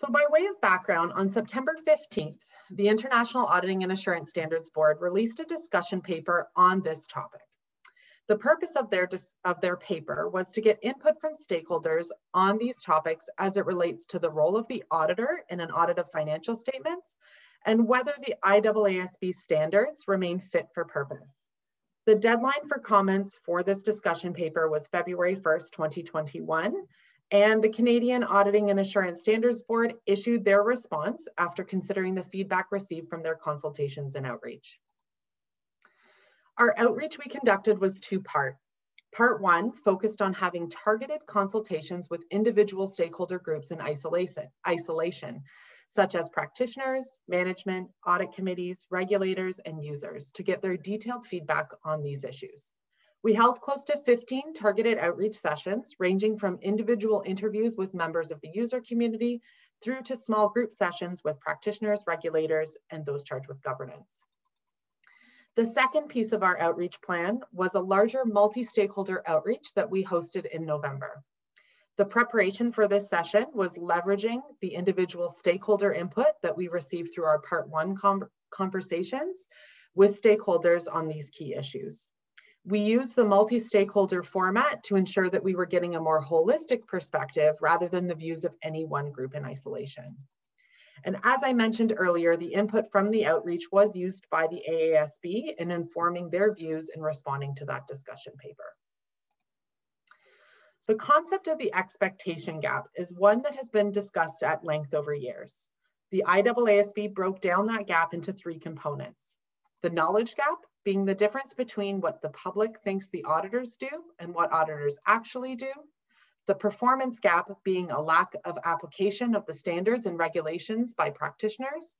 So by way of background, on September 15th, the International Auditing and Assurance Standards Board released a discussion paper on this topic. The purpose of their, of their paper was to get input from stakeholders on these topics as it relates to the role of the auditor in an audit of financial statements and whether the IAASB standards remain fit for purpose. The deadline for comments for this discussion paper was February 1st, 2021, and the Canadian Auditing and Assurance Standards Board issued their response after considering the feedback received from their consultations and outreach. Our outreach we conducted was two part. Part one focused on having targeted consultations with individual stakeholder groups in isolation, isolation, such as practitioners, management, audit committees, regulators, and users to get their detailed feedback on these issues. We held close to 15 targeted outreach sessions, ranging from individual interviews with members of the user community through to small group sessions with practitioners, regulators, and those charged with governance. The second piece of our outreach plan was a larger multi-stakeholder outreach that we hosted in November. The preparation for this session was leveraging the individual stakeholder input that we received through our part one conversations with stakeholders on these key issues. We used the multi-stakeholder format to ensure that we were getting a more holistic perspective rather than the views of any one group in isolation. And as I mentioned earlier, the input from the outreach was used by the AASB in informing their views in responding to that discussion paper. The concept of the expectation gap is one that has been discussed at length over years. The IAASB broke down that gap into three components. The knowledge gap being the difference between what the public thinks the auditors do and what auditors actually do the performance gap being a lack of application of the standards and regulations by practitioners.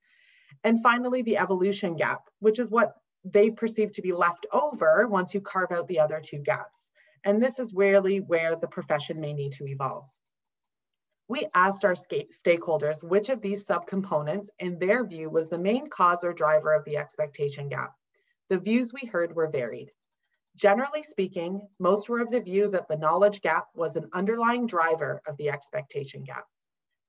And finally, the evolution gap, which is what they perceive to be left over once you carve out the other two gaps. And this is really where the profession may need to evolve. We asked our stakeholders which of these subcomponents, in their view, was the main cause or driver of the expectation gap. The views we heard were varied. Generally speaking, most were of the view that the knowledge gap was an underlying driver of the expectation gap.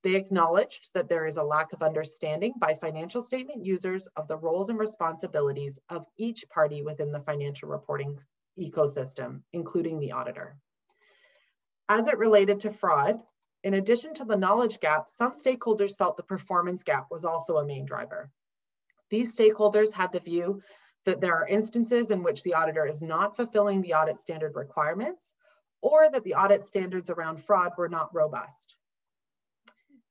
They acknowledged that there is a lack of understanding by financial statement users of the roles and responsibilities of each party within the financial reporting ecosystem, including the auditor. As it related to fraud, in addition to the knowledge gap, some stakeholders felt the performance gap was also a main driver. These stakeholders had the view that there are instances in which the auditor is not fulfilling the audit standard requirements or that the audit standards around fraud were not robust.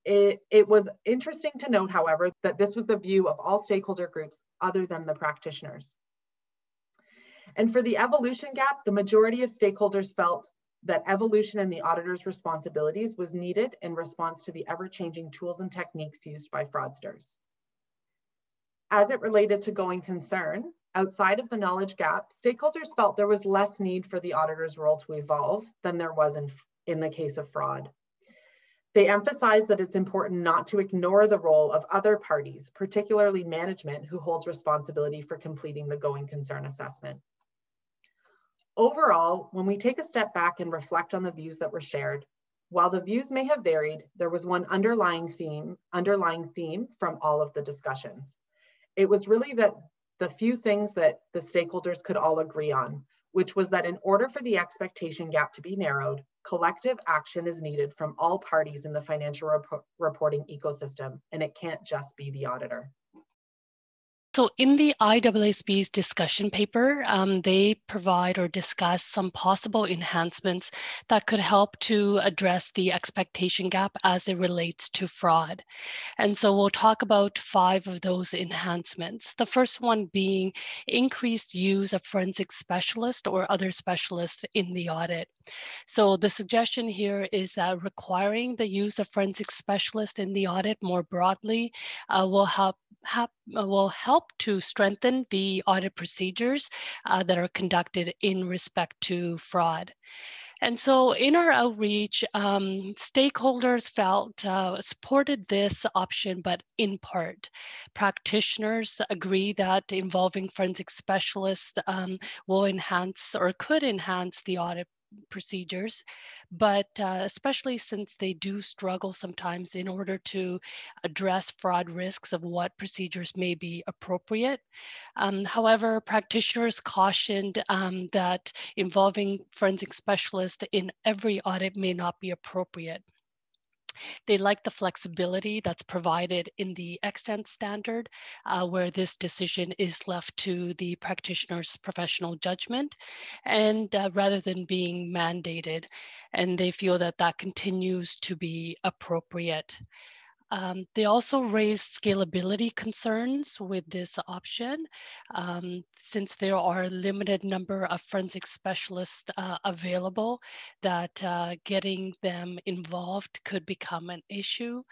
It, it, was interesting to note, however, that this was the view of all stakeholder groups other than the practitioners. And for the evolution gap, the majority of stakeholders felt that evolution in the auditor's responsibilities was needed in response to the ever-changing tools and techniques used by fraudsters. As it related to going concern, outside of the knowledge gap, stakeholders felt there was less need for the auditor's role to evolve than there was in, in the case of fraud. They emphasized that it's important not to ignore the role of other parties, particularly management who holds responsibility for completing the going concern assessment. Overall, when we take a step back and reflect on the views that were shared, while the views may have varied, there was one underlying theme, underlying theme from all of the discussions. It was really that the few things that the stakeholders could all agree on, which was that in order for the expectation gap to be narrowed, collective action is needed from all parties in the financial rep reporting ecosystem, and it can't just be the auditor. So in the IAASB's discussion paper, um, they provide or discuss some possible enhancements that could help to address the expectation gap as it relates to fraud. And so we'll talk about five of those enhancements. The first one being increased use of forensic specialists or other specialists in the audit. So the suggestion here is that requiring the use of forensic specialists in the audit more broadly uh, will help, help, will help to strengthen the audit procedures uh, that are conducted in respect to fraud. And so in our outreach, um, stakeholders felt uh, supported this option, but in part. Practitioners agree that involving forensic specialists um, will enhance or could enhance the audit procedures, but uh, especially since they do struggle sometimes in order to address fraud risks of what procedures may be appropriate. Um, however, practitioners cautioned um, that involving forensic specialists in every audit may not be appropriate. They like the flexibility that's provided in the extant standard, uh, where this decision is left to the practitioner's professional judgment, and uh, rather than being mandated. And they feel that that continues to be appropriate. Um, they also raised scalability concerns with this option um, since there are a limited number of forensic specialists uh, available that uh, getting them involved could become an issue.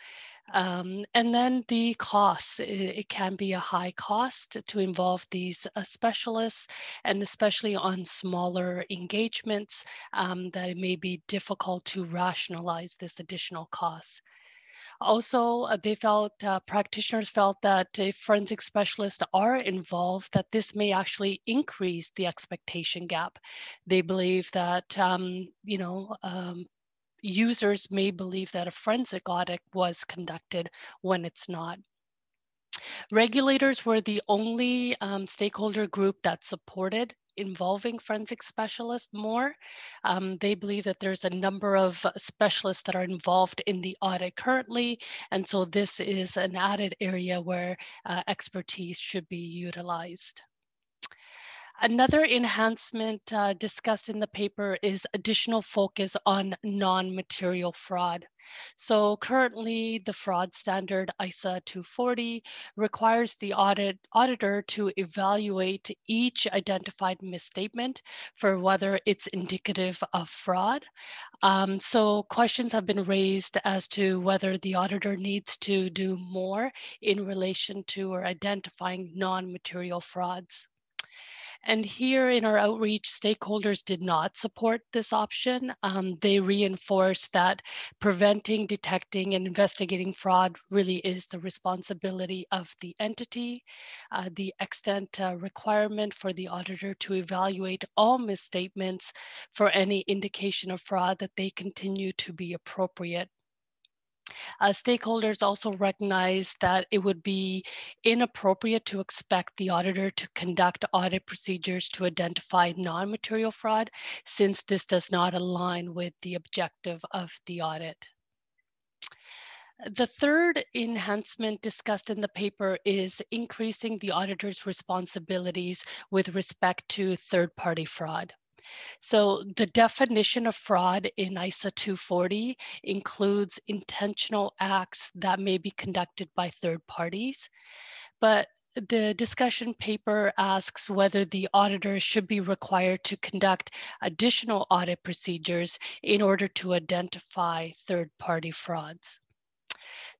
Um, and then the costs, it, it, can be a high cost to involve these uh, specialists and especially on smaller engagements um, that it may be difficult to rationalize this additional cost. Also, uh, they felt, uh, practitioners felt that if forensic specialists are involved, that this may actually increase the expectation gap. They believe that, um, you know, um, users may believe that a forensic audit was conducted when it's not. Regulators were the only um, stakeholder group that supported involving forensic specialists more. Um, they believe that there's a number of specialists that are involved in the audit currently, and so this is an added area where uh, expertise should be utilized. Another enhancement uh, discussed in the paper is additional focus on non-material fraud. So currently the fraud standard ISA 240 requires the audit auditor to evaluate each identified misstatement for whether it's indicative of fraud. Um, so questions have been raised as to whether the auditor needs to do more in relation to or identifying non-material frauds. And here in our outreach, stakeholders did not support this option. Um, they reinforced that preventing, detecting, and investigating fraud really is the responsibility of the entity. Uh, the extent uh, requirement for the auditor to evaluate all misstatements for any indication of fraud that they continue to be appropriate. Uh, stakeholders also recognize that it would be inappropriate to expect the auditor to conduct audit procedures to identify non-material fraud, since this does not align with the objective of the audit. The third enhancement discussed in the paper is increasing the auditor's responsibilities with respect to third-party fraud. So the definition of fraud in ISA 240 includes intentional acts that may be conducted by third parties. But the discussion paper asks whether the auditor should be required to conduct additional audit procedures in order to identify third party frauds.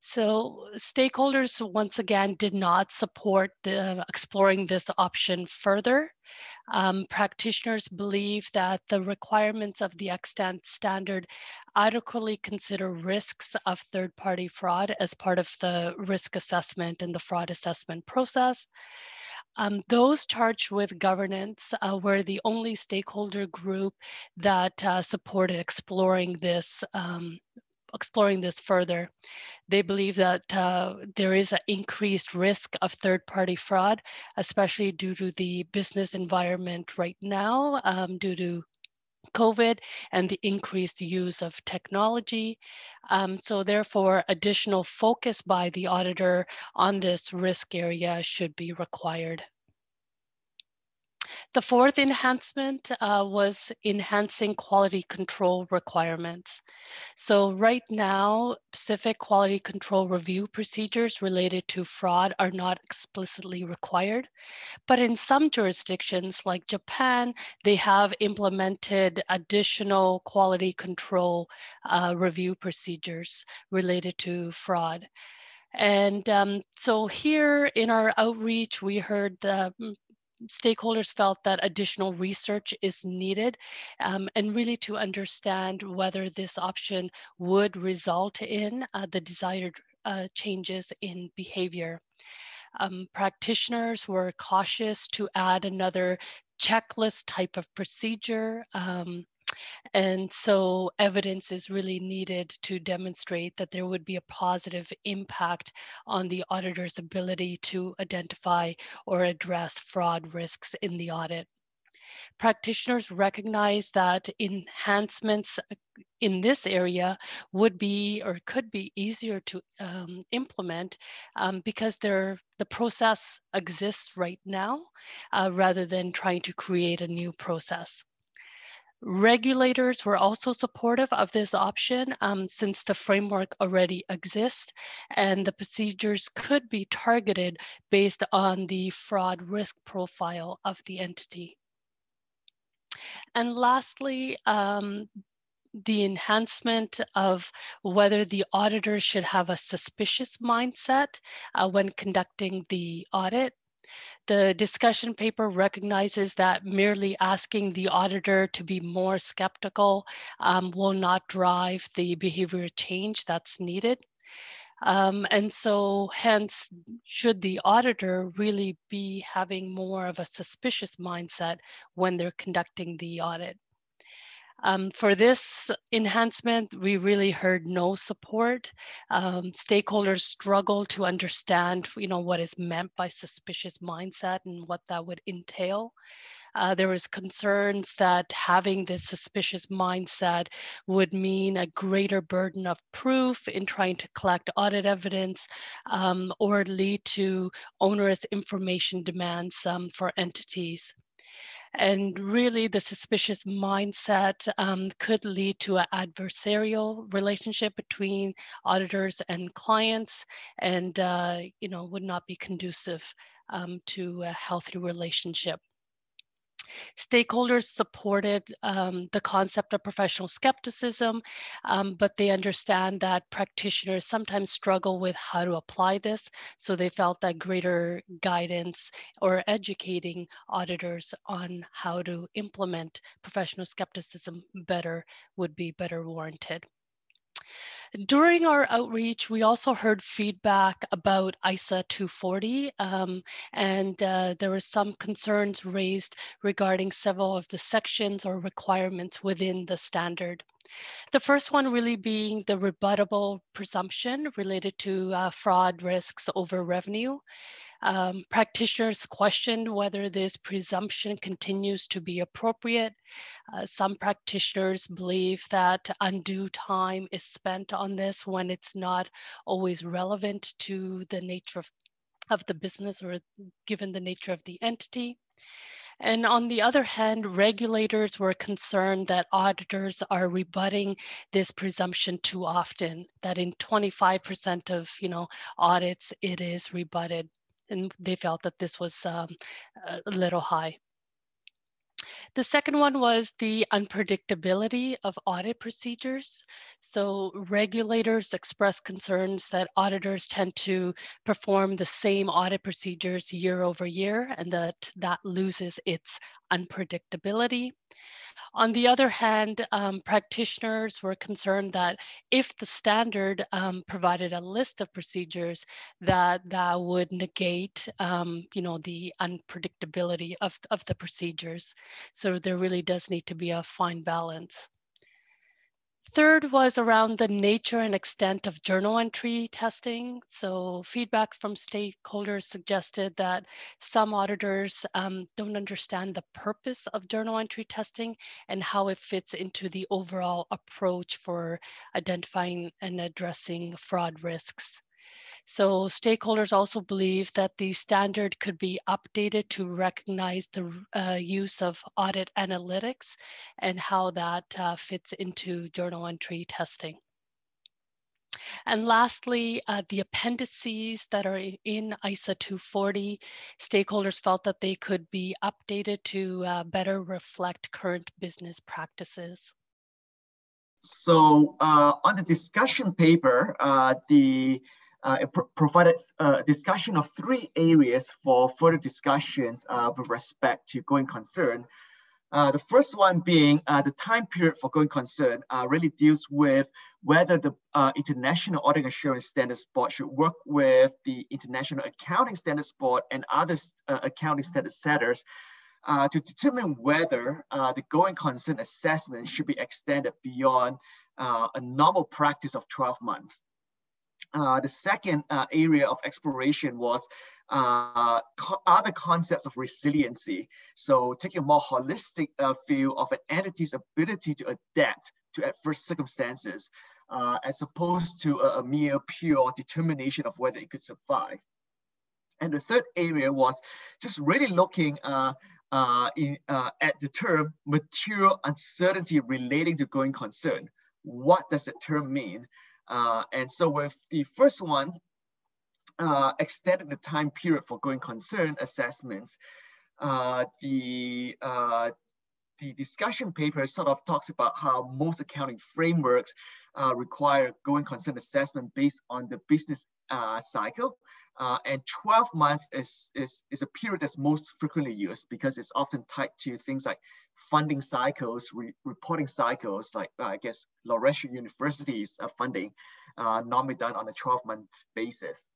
So stakeholders once again did not support the, exploring this option further. Um, practitioners believe that the requirements of the extant standard adequately consider risks of third-party fraud as part of the risk assessment and the fraud assessment process. Um, those charged with governance uh, were the only stakeholder group that uh, supported exploring this um, exploring this further. They believe that uh, there is an increased risk of third-party fraud, especially due to the business environment right now, um, due to COVID and the increased use of technology. Um, so therefore, additional focus by the auditor on this risk area should be required. The fourth enhancement uh, was enhancing quality control requirements. So right now, specific quality control review procedures related to fraud are not explicitly required, but in some jurisdictions like Japan, they have implemented additional quality control uh, review procedures related to fraud. And um, so here in our outreach, we heard the stakeholders felt that additional research is needed um, and really to understand whether this option would result in uh, the desired uh, changes in behavior. Um, practitioners were cautious to add another checklist type of procedure um, And so evidence is really needed to demonstrate that there would be a positive impact on the auditor's ability to identify or address fraud risks in the audit. Practitioners recognize that enhancements in this area would be or could be easier to um, implement um, because the process exists right now uh, rather than trying to create a new process. Regulators were also supportive of this option um, since the framework already exists and the procedures could be targeted based on the fraud risk profile of the entity. And lastly, um, the enhancement of whether the auditor should have a suspicious mindset uh, when conducting the audit the discussion paper recognizes that merely asking the auditor to be more skeptical um, will not drive the behavior change that's needed. Um, and so hence, should the auditor really be having more of a suspicious mindset when they're conducting the audit? Um, for this enhancement, we really heard no support. Um, stakeholders struggle to understand, you know, what is meant by suspicious mindset and what that would entail. Uh, there was concerns that having this suspicious mindset would mean a greater burden of proof in trying to collect audit evidence um, or lead to onerous information demands um, for entities. And really, the suspicious mindset um, could lead to an adversarial relationship between auditors and clients, and uh, you know would not be conducive um, to a healthy relationship. Stakeholders supported um, the concept of professional skepticism, um, but they understand that practitioners sometimes struggle with how to apply this. So they felt that greater guidance or educating auditors on how to implement professional skepticism better would be better warranted. During our outreach, we also heard feedback about ISA 240, um, and uh, there were some concerns raised regarding several of the sections or requirements within the standard. The first one really being the rebuttable presumption related to uh, fraud risks over revenue. Um, practitioners questioned whether this presumption continues to be appropriate. Uh, some practitioners believe that undue time is spent on this when it's not always relevant to the nature of, of the business or given the nature of the entity. And on the other hand, regulators were concerned that auditors are rebutting this presumption too often, that in 25% of you know, audits, it is rebutted and they felt that this was um, a little high. The second one was the unpredictability of audit procedures. So regulators express concerns that auditors tend to perform the same audit procedures year over year and that that loses its unpredictability. On the other hand, um, practitioners were concerned that if the standard um, provided a list of procedures, that that would negate, um, you know, the unpredictability of, of the procedures. So there really does need to be a fine balance. Third was around the nature and extent of journal entry testing. So feedback from stakeholders suggested that some auditors um, don't understand the purpose of journal entry testing and how it fits into the overall approach for identifying and addressing fraud risks. So stakeholders also believe that the standard could be updated to recognize the uh, use of audit analytics and how that uh, fits into journal entry testing. And lastly, uh, the appendices that are in ISA 240, stakeholders felt that they could be updated to uh, better reflect current business practices. So uh, on the discussion paper, uh, the uh, provided a uh, discussion of three areas for further discussions uh, with respect to going concern. Uh, the first one being uh, the time period for going concern uh, really deals with whether the International Audit Assurance Standards Board should work with the International Accounting Standards Board and other accounting standard setters uh, to determine whether uh, the going concern assessment should be extended beyond uh, a normal practice of 12 months. Uh, the second uh, area of exploration was uh, co other concepts of resiliency. So taking a more holistic uh, view of an entity's ability to adapt to adverse circumstances, uh, as opposed to a, a, mere pure determination of whether it could survive. And the third area was just really looking uh, in, at the term material uncertainty relating to going concern. What does the term mean? Uh, and so with the first one, uh, extended the time period for going concern assessments, uh, the, uh, the discussion paper sort of talks about how most accounting frameworks uh, require going concern assessment based on the business uh, cycle. Uh, and 12 months is, is, is a period that's most frequently used because it's often tied to things like funding cycles, re reporting cycles, like uh, I guess Laurentian University's uh, funding, uh, normally done on a 12 month basis.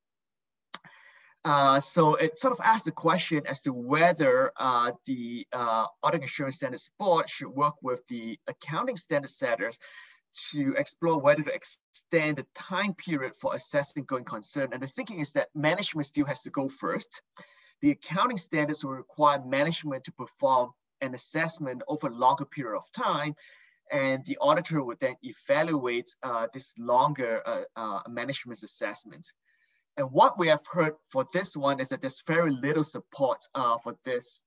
Uh, so it sort of asks the question as to whether uh, the uh, Audit Assurance Standards Board should work with the accounting standard setters to explore whether to extend the time period for assessing going concern. And the thinking is that management still has to go first. The accounting standards will require management to perform an assessment over a longer period of time. And the auditor would then evaluate uh, this longer uh, uh, management assessment. And what we have heard for this one is that there's very little support uh, for this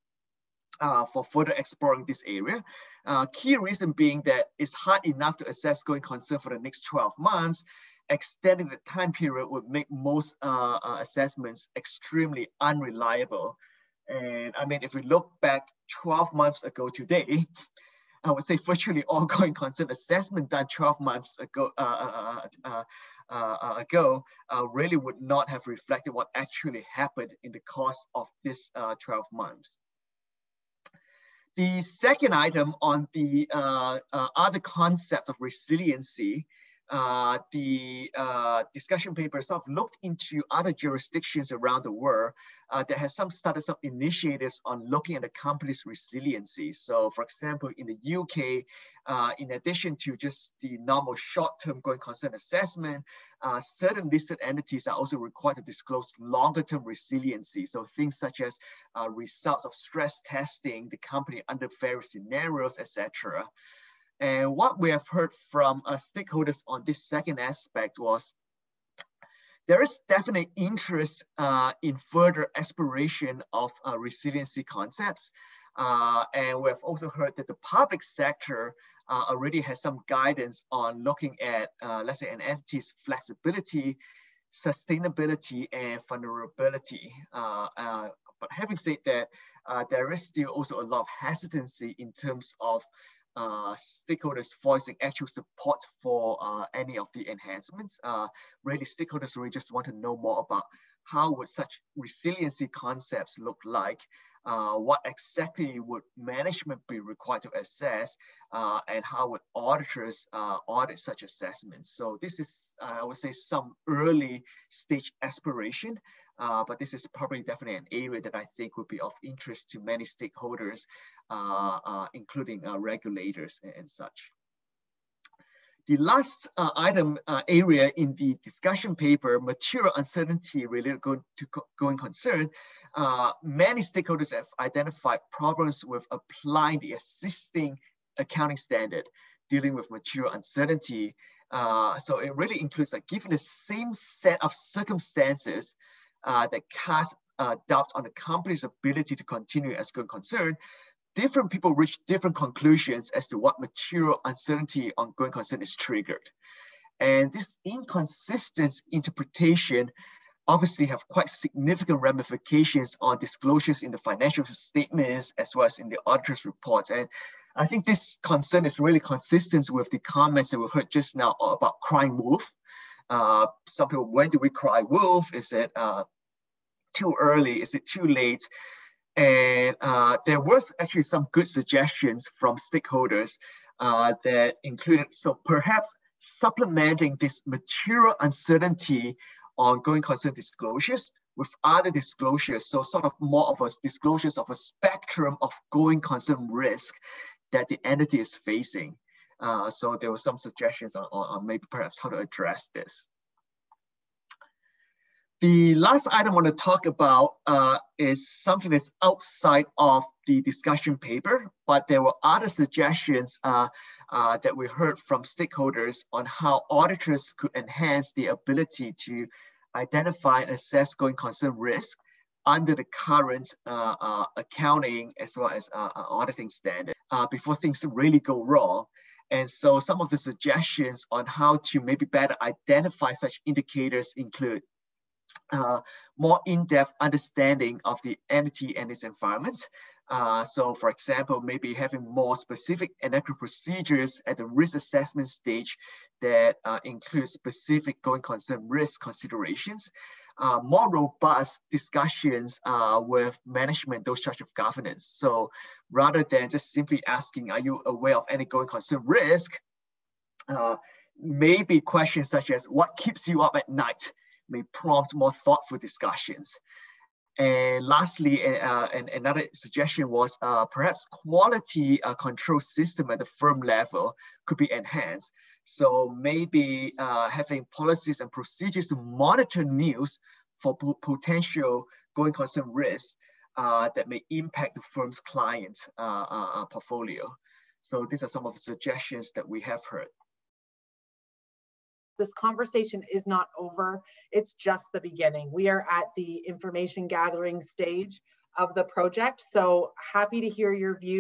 uh, for further exploring this area. Uh, key reason being that it's hard enough to assess going concern for the next 12 months. Extending the time period would make most uh, uh assessments extremely unreliable. And I mean, if we look back 12 months ago today, I would say virtually all going concern assessment done 12 months ago uh, uh, uh, ago really would not have reflected what actually happened in the course of this 12 months. The second item on the uh, uh, other concepts of resiliency, uh, the uh, discussion paper of looked into other jurisdictions around the world uh, that has some status of initiatives on looking at the company's resiliency. So for example, in the UK, uh, in addition to just the normal short-term going concern assessment, uh, certain listed entities are also required to disclose longer-term resiliency. So things such as results of stress testing the company under various scenarios, etc. And what we have heard from uh, stakeholders on this second aspect was there is definite interest uh, in further exploration of uh, resiliency concepts. Uh, and we have also heard that the public sector uh, already has some guidance on looking at, uh, let's say, an entity's flexibility, sustainability, and vulnerability. Uh, but having said that, there is still also a lot of hesitancy in terms of stakeholders voicing actual support for any of the enhancements. really, stakeholders really just want to know more about how would such resiliency concepts look like uh, what exactly would management be required to assess uh, and how would auditors uh, audit such assessments. So this is, uh, I would say, some early stage exploration, uh, but this is probably definitely an area that I think would be of interest to many stakeholders, uh, including regulators and, and such. The last uh, item uh, area in the discussion paper, material uncertainty related to going concern, uh, many stakeholders have identified problems with applying the existing accounting standard dealing with material uncertainty. Uh, so it really includes like given the same set of circumstances uh, that cast uh, doubts on the company's ability to continue as going concern, different people reach different conclusions as to what material uncertainty on going concern is triggered. And this inconsistent interpretation obviously have quite significant ramifications on disclosures in the financial statements as well as in the auditor's reports. And I think this concern is really consistent with the comments that we heard just now about crying wolf. Uh, some people, when do we cry wolf? Is it uh, too early? Is it too late? And uh, there was actually some good suggestions from stakeholders uh, that included, so perhaps supplementing this material uncertainty on going concern disclosures with other disclosures. So sort of more of a disclosures of a spectrum of going concern risk that the entity is facing. Uh, so there were some suggestions on, on, maybe perhaps how to address this. The last item I want to talk about uh, is something that's outside of the discussion paper, but there were other suggestions uh, uh, that we heard from stakeholders on how auditors could enhance the ability to identify and assess going concern risk under the current uh, uh, accounting as well as uh, auditing standard before things really go wrong. And so some of the suggestions on how to maybe better identify such indicators include uh, more in-depth understanding of the entity and its environment. Uh, so for example, maybe having more specific accurate procedures at the risk assessment stage that uh, include specific going concern risk considerations. Uh, more robust discussions uh, with management, those charge of governance. So rather than just simply asking, are you aware of any going concern risk? Uh, maybe questions such as what keeps you up at night? May prompt more thoughtful discussions. And lastly, uh, and another suggestion was uh, perhaps quality uh, control system at the firm level could be enhanced. So maybe uh, having policies and procedures to monitor news for potential going concern risks uh, that may impact the firm's client uh, portfolio. So these are some of the suggestions that we have heard this conversation is not over. It's just the beginning. We are at the information gathering stage of the project. So happy to hear your views.